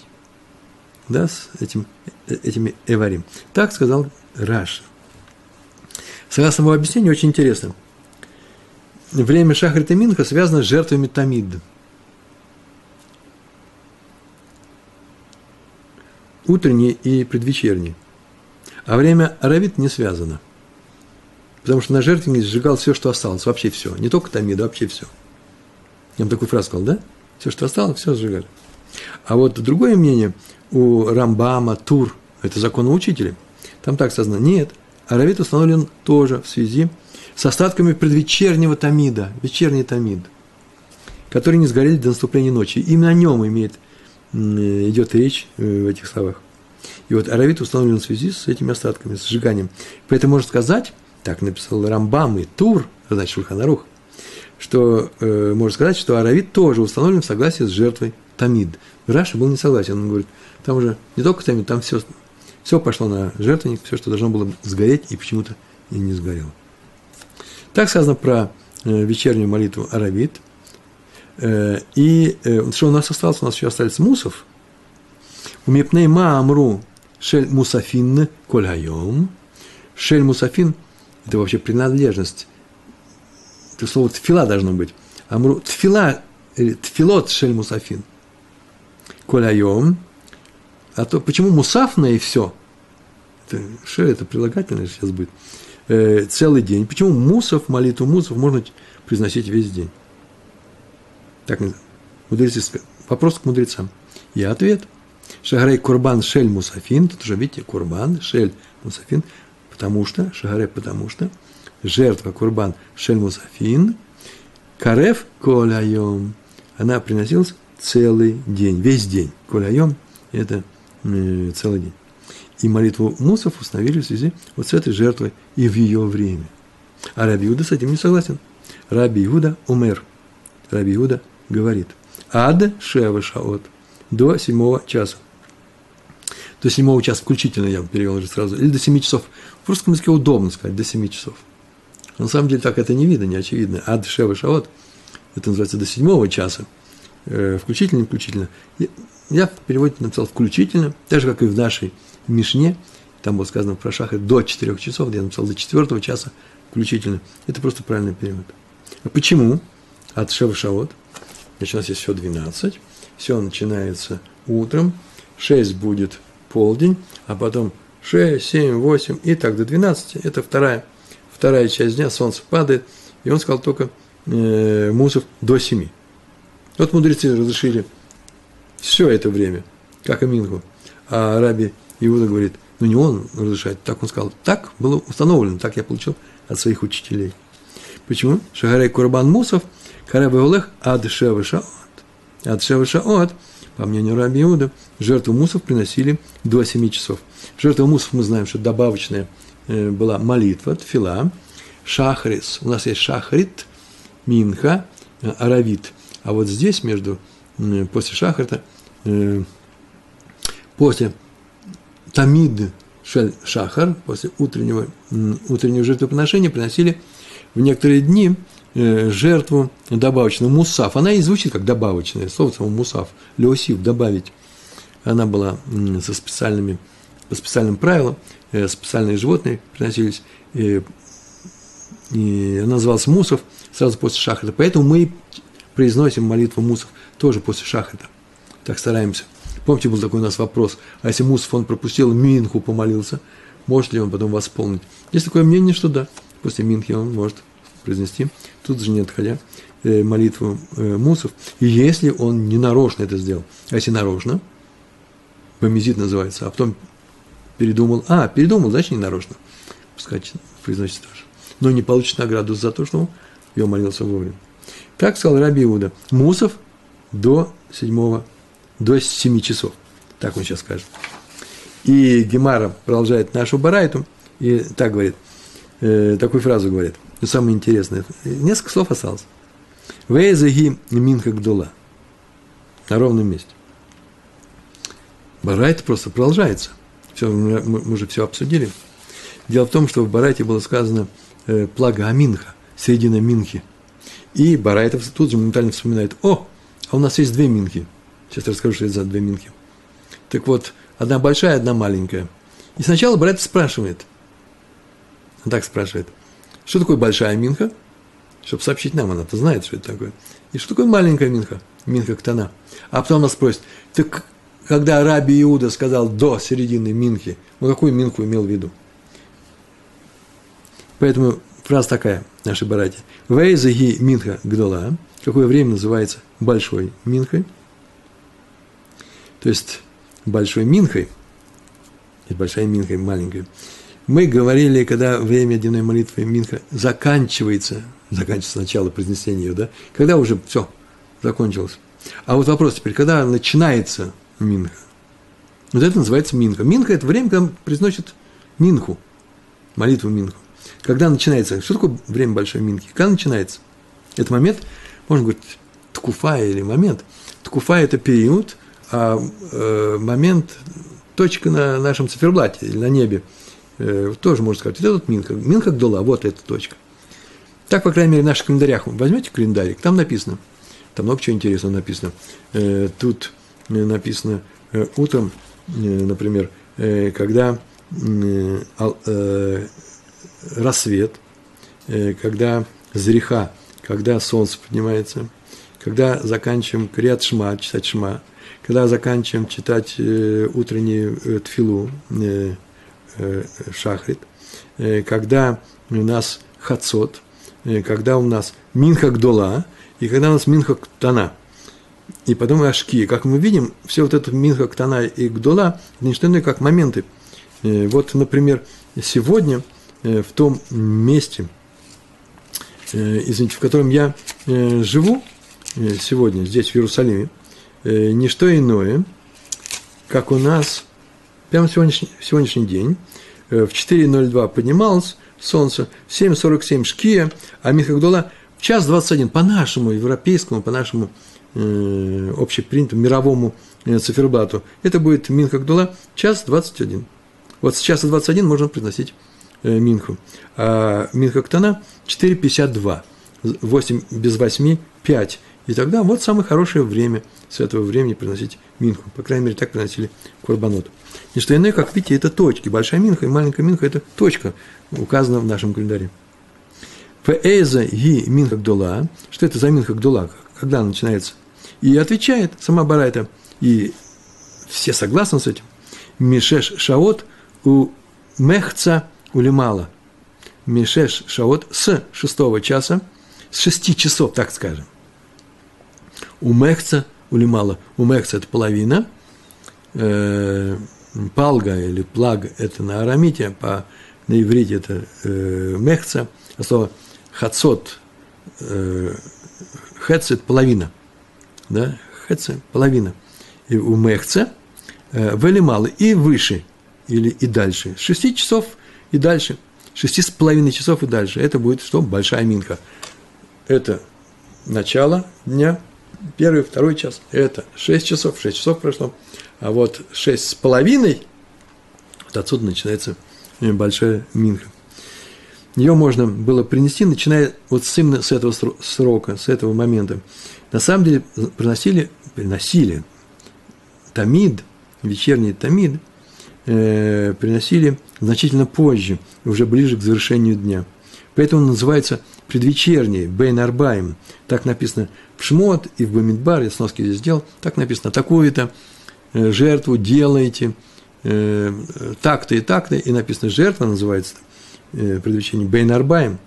Да, с этим, э, этими эварим. Так сказал Раша. Согласно его объяснению, очень интересно. Время Шахрит и Минха связано с жертвами Тамид. Утренние и предвечерние. А время Аравит не связано. Потому что на жертвеннике сжигал все, что осталось, вообще все. Не только Тамид, а вообще все. Я вам такую фразу сказал, да? Все, что осталось, все сжигали. А вот другое мнение у Рамбама, Тур, это законоучители, там так сказано, нет, Аравит установлен тоже в связи с остатками предвечернего Тамида, вечерний Тамид, который не сгорели до наступления ночи. Именно о нем имеет, идет речь э, в этих словах. И вот аравит установлен в связи с этими остатками, с сжиганием. Поэтому можно сказать, так написал Рамбам и Тур, значит, Шульханарух, что э, можно сказать, что аравит тоже установлен в согласии с жертвой Тамид. Раша был не согласен, он говорит, там уже не только Тамид, там все, все пошло на жертвенник, все, что должно было сгореть, и почему-то и не сгорело. Так сказано про э, вечернюю молитву Аравит. Э, и э, что у нас осталось? У нас еще остались мусов. У Мепней Ма Амру Шель Мусафин Коль Хайом. Шель Мусафин – это вообще принадлежность. Это слово тфила должно быть. Амру тфила, тфилот Шель Мусафин. Коль Хайом. А то почему мусафна и все? Это, шель – это прилагательное сейчас будет. Э, целый день. Почему мусов, молитву мусов можно произносить весь день? Так, мудрецы, вопрос к мудрецам. И ответ – Шагарей Курбан Шель Мусафин, тут уже видите, Курбан Шель Мусафин, потому что, Шагарей, потому что, жертва Курбан Шель Мусафин, Карев Коляйом, она приносилась целый день, весь день. Коляйом – это э, целый день. И молитву Мусов установили в связи вот с этой жертвой и в ее время. А Раби Иуда с этим не согласен. Раби Иуда умер. Раби Иуда говорит. Ад Шева Шаот. До седьмого часа. До седьмого часа включительно, я перевел уже сразу, или до семи часов. В русском языке удобно сказать, до семи часов. Но на самом деле так это не видно, не очевидно. Ад шева шаот, это называется до седьмого часа, э, включительно, не включительно. Я в переводе написал включительно, так же, как и в нашей Мишне, там было сказано про шахар до 4 часов, я написал до 4 часа включительно. Это просто правильный перевод. А почему? От Шева Шавот. Значит, у нас есть все 12. Все начинается утром. 6 будет полдень, а потом 6, 7, 8 и так до 12. Это вторая, вторая часть дня, солнце падает. И он сказал только э, мусов до 7. Вот мудрецы разрешили все это время, как и Минху. А Раби Иуда говорит, ну не он разрешает, так он сказал, так было установлено, так я получил от своих учителей. Почему? Шагарей Курбан Мусов, Карабе Олех, Ад Шева Шаот. Ад Шева Шаот, по мнению Раби Иуда, жертву мусов приносили до 7 часов. Жертва мусов мы знаем, что добавочная э, была молитва, тфила, шахрис. У нас есть шахрит, минха, э, аравит. А вот здесь между, э, после шахрита, после тамид шахар, после утреннего, утреннего жертвоприношения приносили в некоторые дни э, жертву добавочную, мусав. Она и звучит как добавочная, слово само мусав, леосив, добавить. Она была со специальными, по специальным правилам, э, специальные животные приносились, и, и она называлась мусов сразу после шахата. Поэтому мы произносим молитву мусов тоже после шахата. Так стараемся. Помните, был такой у нас вопрос, а если Мусов он пропустил Минху, помолился, может ли он потом восполнить? Есть такое мнение, что да, после Минхи он может произнести, тут же не отходя, э, молитву э, Мусов, и если он не нарочно это сделал, а если нарочно, бомизит называется, а потом передумал, а, передумал, значит, не нарочно, пускай произносит тоже, но не получит награду за то, что он ее молился вовремя. Так сказал Раби Иуда, Мусов до седьмого до 7 часов. Так он сейчас скажет. И Гемара продолжает нашу барайту и так говорит, э, такую фразу говорит, ну, самое интересное, несколько слов осталось. Вейзаги минха гдула. На ровном месте. Барайт просто продолжается. Все, мы, мы уже все обсудили. Дело в том, что в Барайте было сказано э, плага Аминха, середина Минхи. И Барайтов тут же моментально вспоминает, о, а у нас есть две Минхи. Сейчас расскажу, что это за две минки. Так вот, одна большая, одна маленькая. И сначала брат спрашивает, он так спрашивает, что такое большая минха? Чтобы сообщить нам, она-то знает, что это такое. И что такое маленькая минха? Минха ктана. А потом нас спросит, так когда Раби Иуда сказал до середины минхи, он какую минху имел в виду? Поэтому фраза такая, наши братья. Вейзаги минха гдола. Какое время называется большой минхой – то есть большой минхой, и большая минхой маленькой. Мы говорили, когда время дневной молитвы минха заканчивается, заканчивается начало произнесения ее, да, когда уже все закончилось. А вот вопрос теперь, когда начинается минха? Вот это называется минха. Минха – это время, когда произносит минху, молитву минху. Когда начинается, что такое время большой минхи? Когда начинается? Это момент, можно говорить, ткуфа или момент. Ткуфа – это период, а э, момент, точка на нашем циферблате или на небе, э, тоже можно сказать, вот этот Минха, Минха Гдула, вот эта точка. Так, по крайней мере, в наших календарях. Возьмете календарик, там написано, там много чего интересного написано. Тут написано утром, например, когда рассвет, когда зриха, когда солнце поднимается, когда заканчиваем криат шма, читать шма, когда заканчиваем читать э, утреннюю э, тфилу, э, шахрит, э, когда у нас хацот, э, когда у нас минха гдола, и когда у нас минха ктана. И потом ашки. Как мы видим, все вот это минха ктана и гдола, не что иное, как моменты. Э, вот, например, сегодня э, в том месте, э, извините, в котором я э, живу, э, сегодня здесь, в Иерусалиме, э, не что иное, как у нас прямо сегодняшний, сегодняшний день э, в 4.02 поднималось солнце, в 7.47 шкия, а Михагдола в час 21 по нашему европейскому, по нашему э, общепринятому мировому э, циферблату, это будет Минха Гдула час 21. Вот с часа 21 можно приносить э, Минху. А Минха Ктана 4,52. 8 без 8 – 5. И тогда вот самое хорошее время с этого времени приносить Минху. По крайней мере, так приносили Курбанот. Не что иное, как видите, это точки. Большая Минха и маленькая Минха – это точка, указана в нашем календаре. Фэйза ги Минха Гдула. Что это за Минха Гдула? Когда начинается? И отвечает сама Барайта. И все согласны с этим. Мишеш Шаот у Мехца Улимала. Мишеш Шаот с шестого часа, с шести часов, так скажем. У Мехца Улимала. У Мехца – это половина. Э, палга или плаг – это на арамите, по, на иврите это э, Мехца. А слово Хацот э, Хец – это половина. Да? Хец – половина. И у Мехца э, Велимала и выше – или и дальше. С 6 часов и дальше. Шести с половиной часов и дальше. Это будет что? Большая минха. Это начало дня, первый, второй час. Это 6 часов, 6 часов прошло. А вот 6 с половиной, вот отсюда начинается большая минха. Ее можно было принести, начиная вот с именно с этого срока, с этого момента. На самом деле приносили, приносили тамид, вечерний тамид – э, приносили значительно позже, уже ближе к завершению дня. Поэтому он называется предвечерний, Бейн Арбаем. Так написано в Шмот и в Бамидбар, я сноски здесь сделал, так написано, такую-то э, жертву делаете, э, так-то и так-то, и написано жертва называется э, предвечерний Бейн Арбаем,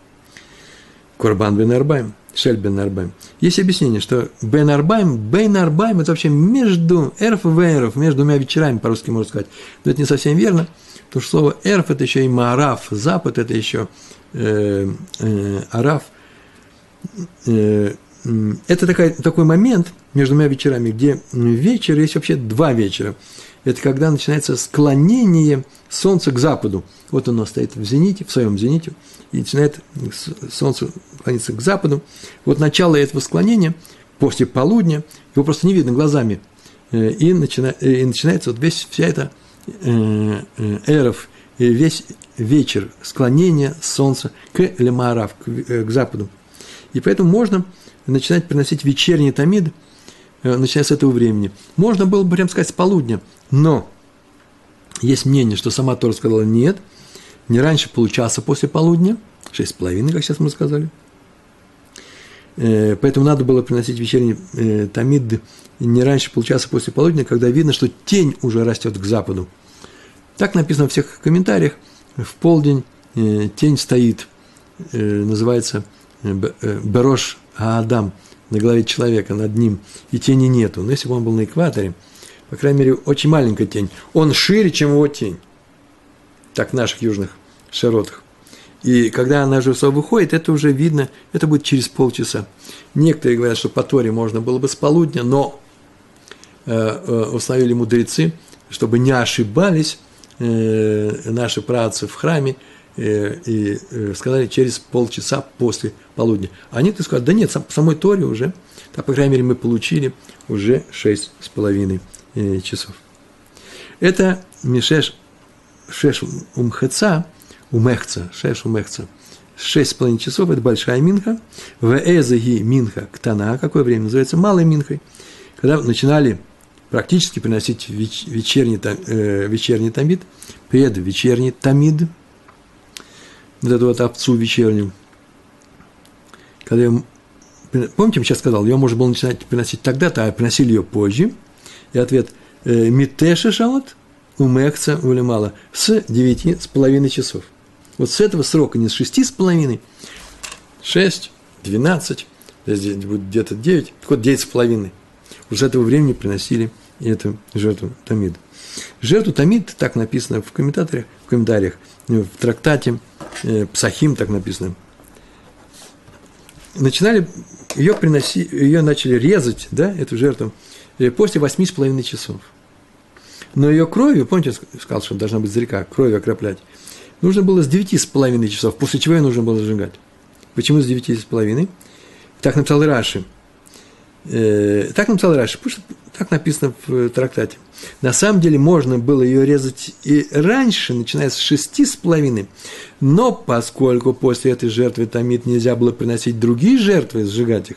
Корбан Бейн Арбаем. Шель бен Арбайм. Есть объяснение, что бен Арбайм, бен Арбайм – это вообще между эрф и вейров, между двумя вечерами, по-русски можно сказать. Но это не совсем верно, потому что слово эрф – это еще и мараф, запад – это еще э, э, араф. Э, это такой, такой момент между двумя вечерами, где вечер, есть вообще два вечера. Это когда начинается склонение солнца к западу. Вот оно стоит в зените, в своем зените, и начинает солнце клониться к западу. Вот начало этого склонения после полудня, его просто не видно глазами, э, и, начина, и начинается вот весь, вся эта э, э, эров, весь вечер склонения солнца к лемарав, к, к западу. И поэтому можно начинать приносить вечерний тамид, начиная с этого времени. Можно было бы прям сказать с полудня, но есть мнение, что сама Тора сказала нет, не раньше получаса после полудня, шесть с половиной, как сейчас мы сказали. Э, поэтому надо было приносить вечерний э, тамид не раньше получаса после полудня, когда видно, что тень уже растет к западу. Так написано в всех комментариях. В полдень э, тень стоит, называется Берош Аадам, на голове человека, над ним, и тени нету. Но если бы он был на экваторе – по крайней мере, очень маленькая тень. Он шире, чем его тень. Так в наших южных широтах. И когда она же выходит, это уже видно, это будет через полчаса. Некоторые говорят, что по Торе можно было бы с полудня, но э, э, установили мудрецы, чтобы не ошибались э, наши працы в храме, и сказали через полчаса после полудня. А некоторые сказали, да нет, сам, самой Торе уже, так, по крайней мере, мы получили уже шесть с половиной часов. Это Мишеш Шеш Умхеца, Умехца, Шеш Умехца. Шесть с половиной часов – это большая минха. В Эзаги минха ктана, какое время называется малой минхой. Когда начинали практически приносить вечерний, э, вечерний тамид, предвечерний тамид, вот эту вот овцу вечернюю. Когда ее, помните, я сейчас сказал, ее можно было начинать приносить тогда-то, а приносили ее позже – и ответ э, Митеша шаот умехца улемала с девяти с половиной часов. Вот с этого срока, не с шести с половиной, шесть, двенадцать, здесь будет где-то девять, так вот девять с половиной. Вот с этого времени приносили эту жертву Тамид. Жертву Тамид, так написано в комментариях, в комментариях, в трактате э, Псахим так написано. Начинали ее приносить, ее начали резать, да, эту жертву, Э, после восьми с половиной часов. Но ее кровью, помните, я сказал, что должна быть зрека, кровью окроплять, нужно было с девяти с половиной часов, после чего ее нужно было сжигать. Почему с девяти с половиной? Так написал Раши. Э, так написал Раши, что так написано в трактате. На самом деле можно было ее резать и раньше, начиная с шести с половиной. Но поскольку после этой жертвы Тамид нельзя было приносить другие жертвы, сжигать их,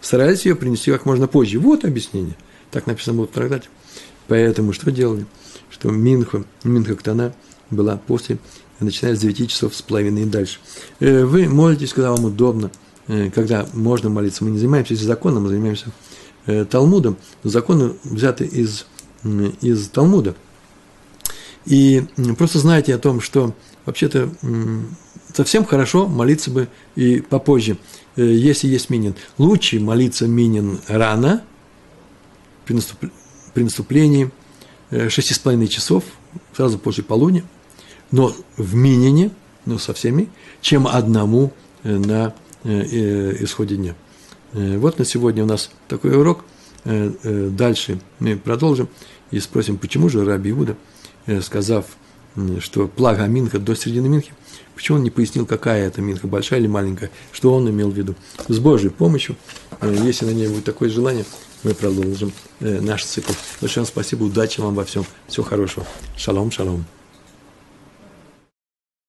старались ее принести как можно позже. Вот объяснение. Так написано было в трактате. Поэтому что делали? Что Минха, Минха Ктана была после, начиная с 9 часов с половиной и дальше. Э, вы молитесь, когда вам удобно, э, когда можно молиться. Мы не занимаемся законом, мы занимаемся э, Талмудом. Законы взяты из, из Талмуда. И просто знайте о том, что вообще-то совсем хорошо молиться бы и попозже, если есть минин. Лучше молиться минин рано, при, наступ, при наступлении шести с половиной часов, сразу после полуни, но в минине, ну, со всеми, чем одному на исходе дня. Вот на сегодня у нас такой урок. Дальше мы продолжим и спросим, почему же Раби Иуда, сказав, что плага Минха до середины Минхи, почему он не пояснил, какая это Минха, большая или маленькая, что он имел в виду. С Божьей помощью, если на ней будет такое желание, мы продолжим наш цикл. Большое вам спасибо, удачи вам во всем, всего хорошего. Шалом, шалом.